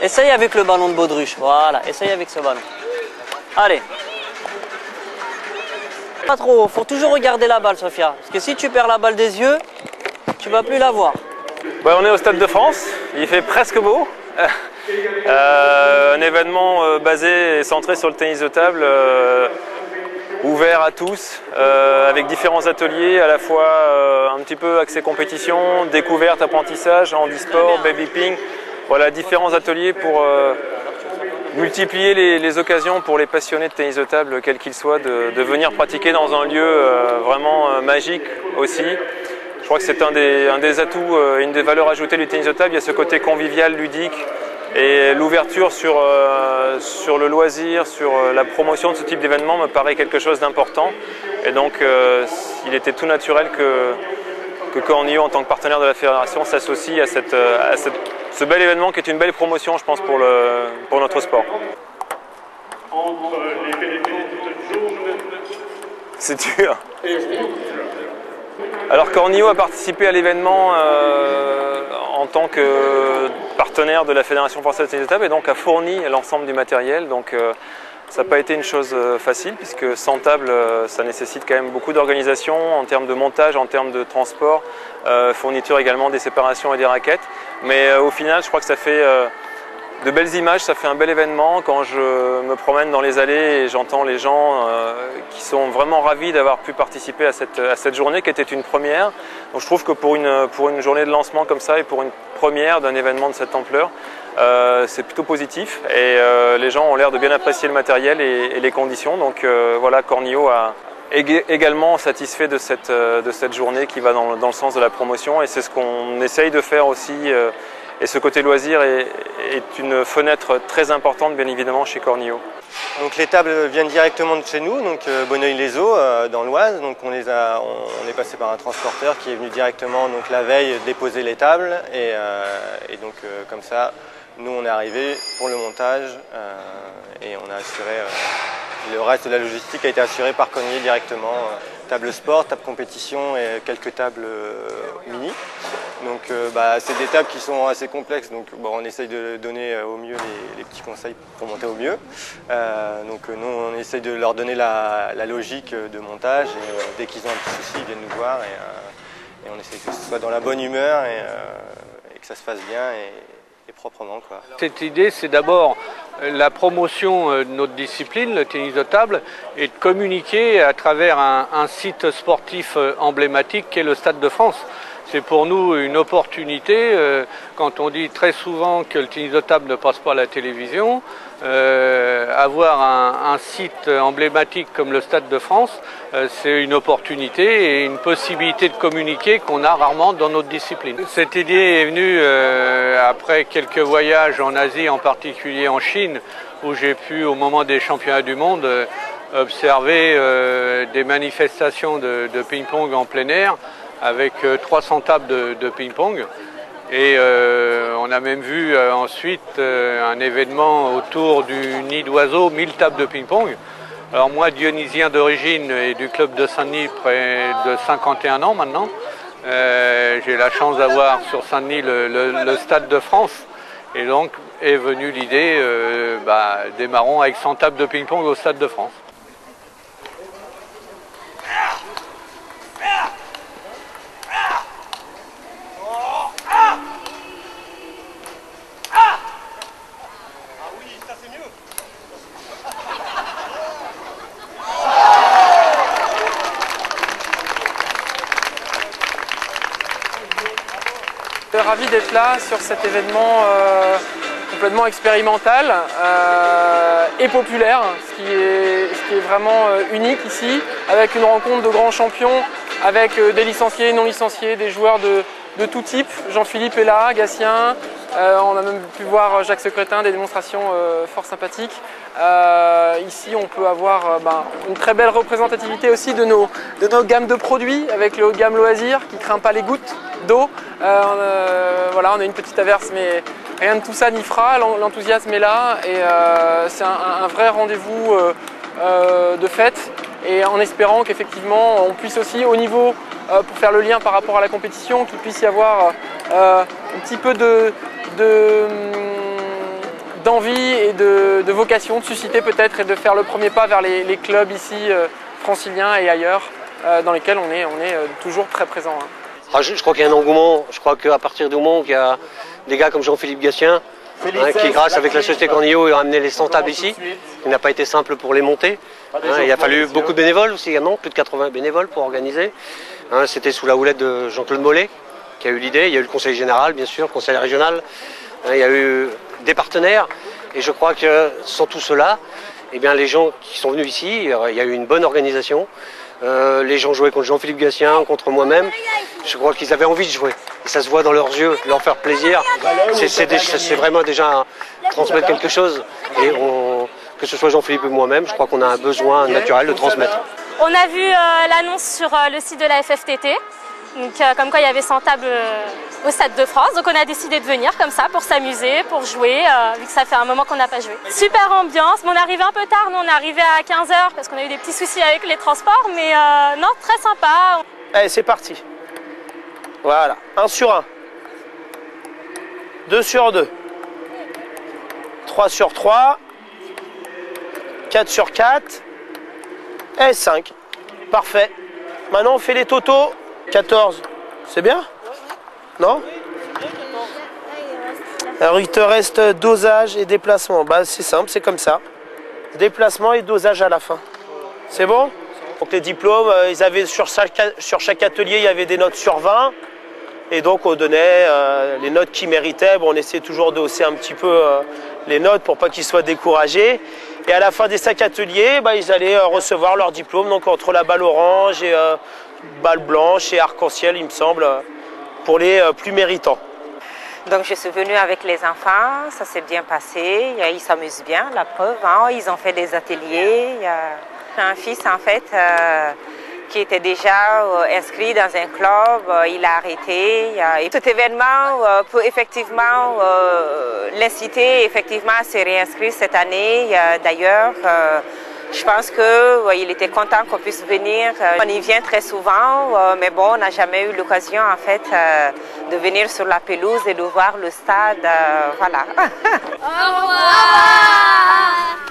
Essaye avec le ballon de Baudruche. Voilà, essaye avec ce ballon. Allez. Pas trop, faut toujours regarder la balle, Sofia. Parce que si tu perds la balle des yeux, tu vas plus la voir. on est au Stade de France, il fait presque beau. Euh, un événement euh, basé et centré sur le tennis de table, euh, ouvert à tous, avec différents ateliers, à la fois un petit peu accès compétition, découverte, apprentissage, handisport, baby ping. Voilà, différents ateliers pour multiplier les, occasions pour les passionnés de tennis de table, quels qu'ils soient, de, venir pratiquer dans un lieu vraiment magique aussi. Je crois que c'est un des, un des atouts, une des valeurs ajoutées du tennis de table. Il y a ce côté convivial, ludique, et l'ouverture sur, euh, sur le loisir, sur euh, la promotion de ce type d'événement me paraît quelque chose d'important. Et donc euh, il était tout naturel que, que en tant que partenaire de la fédération, s'associe à, cette, à ce bel événement qui est une belle promotion, je pense, pour, le, pour notre sport. C'est dur. Alors Cornio a participé à l'événement en tant que partenaire de la Fédération française de tennis de table et donc a fourni l'ensemble du matériel. Donc euh, ça n'a pas été une chose euh, facile puisque sans table, euh, ça nécessite quand même beaucoup d'organisation en termes de montage, en termes de transport, fourniture également des séparations et des raquettes. Mais au final, je crois que ça fait de belles images, ça fait un bel événement. Quand je me promène dans les allées et j'entends les gens euh, qui sont vraiment ravis d'avoir pu participer à cette, journée qui était une première. Donc je trouve que pour une, journée de lancement comme ça et pour une première d'un événement de cette ampleur, euh, c'est plutôt positif et euh, les gens ont l'air de bien apprécier le matériel et, les conditions. Donc voilà, Cornio a également satisfait de cette, de cette journée qui va dans, dans le sens de la promotion et c'est ce qu'on essaye de faire aussi et ce côté loisir est, une fenêtre très importante, bien évidemment, chez Cornio. Donc les tables viennent directement de chez nous, donc euh, Bonneuil-les-Eaux, euh, dans l'Oise. Donc on, les a, on, est passé par un transporteur qui est venu directement donc, la veille déposer les tables. Et, euh, donc comme ça, nous on est arrivé pour le montage et on a assuré le reste de la logistique a été assuré par Cornier directement. Table sport, table compétition et quelques tables mini. Donc euh, bah, c'est des tables qui sont assez complexes, donc on essaye de donner euh, au mieux les, petits conseils pour monter au mieux. Euh, donc nous on essaye de leur donner la, logique de montage et dès qu'ils ont un petit souci ils viennent nous voir et, on essaye que ce soit dans la bonne humeur et, que ça se fasse bien et, proprement. Cette idée c'est d'abord la promotion de notre discipline, le tennis de table, et de communiquer à travers un, site sportif emblématique qu'est le Stade de France. C'est pour nous une opportunité, euh, quand on dit très souvent que le tennis de table ne passe pas à la télévision, euh, avoir un, site emblématique comme le Stade de France, euh, c'est une opportunité et une possibilité de communiquer qu'on a rarement dans notre discipline. Cette idée est venue après quelques voyages en Asie, en particulier en Chine, où j'ai pu, au moment des championnats du monde, observer des manifestations de ping-pong en plein air avec 300 euh, tables de, ping-pong. Et euh, on a même vu euh, ensuite un événement autour du nid d'oiseaux, 1000 tables de ping-pong. Alors moi, dionysien d'origine et du club de Saint-Denis près de 51 ans maintenant, j'ai la chance d'avoir sur Saint-Denis le, Stade de France. Et donc est venue l'idée, bah, démarrons avec 100 tables de ping-pong au Stade de France. Ravi d'être là sur cet événement euh, complètement expérimental euh, et populaire, ce qui est, vraiment euh, unique ici, avec une rencontre de grands champions, avec des licenciés, non licenciés, des joueurs de, de tout type. Jean-Philippe est là, Gatien, on a même pu voir Jacques Secrétin, des démonstrations fort sympathiques. ici, on peut avoir ben, une très belle représentativité aussi de nos, de nos gammes de produits, avec le haut de gamme loisir qui ne craint pas les gouttes d'eau. Euh, voilà, on a une petite averse, mais rien de tout ça n'y fera. L'enthousiasme est là et euh, c'est un, vrai rendez-vous euh, de fête. Et en espérant qu'effectivement, on puisse aussi, au niveau, pour faire le lien par rapport à la compétition, qu'il puisse y avoir un petit peu de, d'envie et de, vocation de susciter peut-être et de faire le premier pas vers les, clubs ici franciliens et ailleurs dans lesquels on est, on est toujours très présent. Hein. Ah, je, crois qu'il y a un engouement, je crois qu'à partir du moment où il y a des gars comme Jean-Philippe Gatien, hein, qui grâce avec la société Cornillo a amené les 100 tables ici, il n'a pas été simple pour les monter. Hein, il a fallu beaucoup de bénévoles aussi également, plus de 80 bénévoles pour organiser. Hein, c'était sous la houlette de Jean-Claude Mollet qui a eu l'idée. Il y a eu le conseil général, bien sûr, le conseil régional. il y a eu des partenaires. Et je crois que sans tout cela, eh bien, les gens qui sont venus ici, il y a eu une bonne organisation. Euh, les gens jouaient contre Jean-Philippe Gatien, contre moi-même. Je crois qu'ils avaient envie de jouer. Et ça se voit dans leurs yeux, leur faire plaisir. C'est vraiment déjà transmettre quelque chose. Et que ce soit Jean-Philippe ou moi-même, je crois qu'on a un besoin naturel de transmettre. On a vu euh, l'annonce sur euh, le site de la FFTT, comme quoi il y avait 100 tables au Stade de France. Donc on a décidé de venir comme ça pour s'amuser, pour jouer, euh, vu que ça fait un moment qu'on n'a pas joué. Super ambiance, mais on arrivé un peu tard, nous on est arrivé à 15h parce qu'on a eu des petits soucis avec les transports, mais euh, non, très sympa. Allez, c'est parti. Voilà, 1 sur 1. 2 sur 2. 3 sur 3. 4 sur 4. Et 5. Parfait. Maintenant on fait les totaux. 14. C'est bien? Non? Alors il te reste dosage et déplacement. Bah, c'est simple, c'est comme ça. Déplacement et dosage à la fin. C'est bon? Donc les diplômes, euh, ils avaient sur chaque, atelier, il y avait des notes sur 20. Et donc on donnait euh, les notes qu'ils méritaient. On essayait toujours de hausser un petit peu euh, les notes pour pas qu'ils soient découragés. Et à la fin des cinq ateliers, bah, ils allaient recevoir leur diplôme. Donc entre la balle orange et balle blanche et arc-en-ciel, il me semble pour les euh, plus méritants. Donc je suis venue avec les enfants, ça s'est bien passé, ils s'amusent bien, la preuve, hein. ils ont fait des ateliers. Il y a un fils en fait euh, qui était déjà euh, inscrit dans un club, il a arrêté. Et cet événement peut effectivement l'inciter effectivement à se réinscrire cette année. D'ailleurs, je pense qu'il était content qu'on puisse venir. Euh, on y vient très souvent, euh, mais bon, on n'a jamais eu l'occasion en fait euh, de venir sur la pelouse et de voir le stade. Voilà. Au revoir.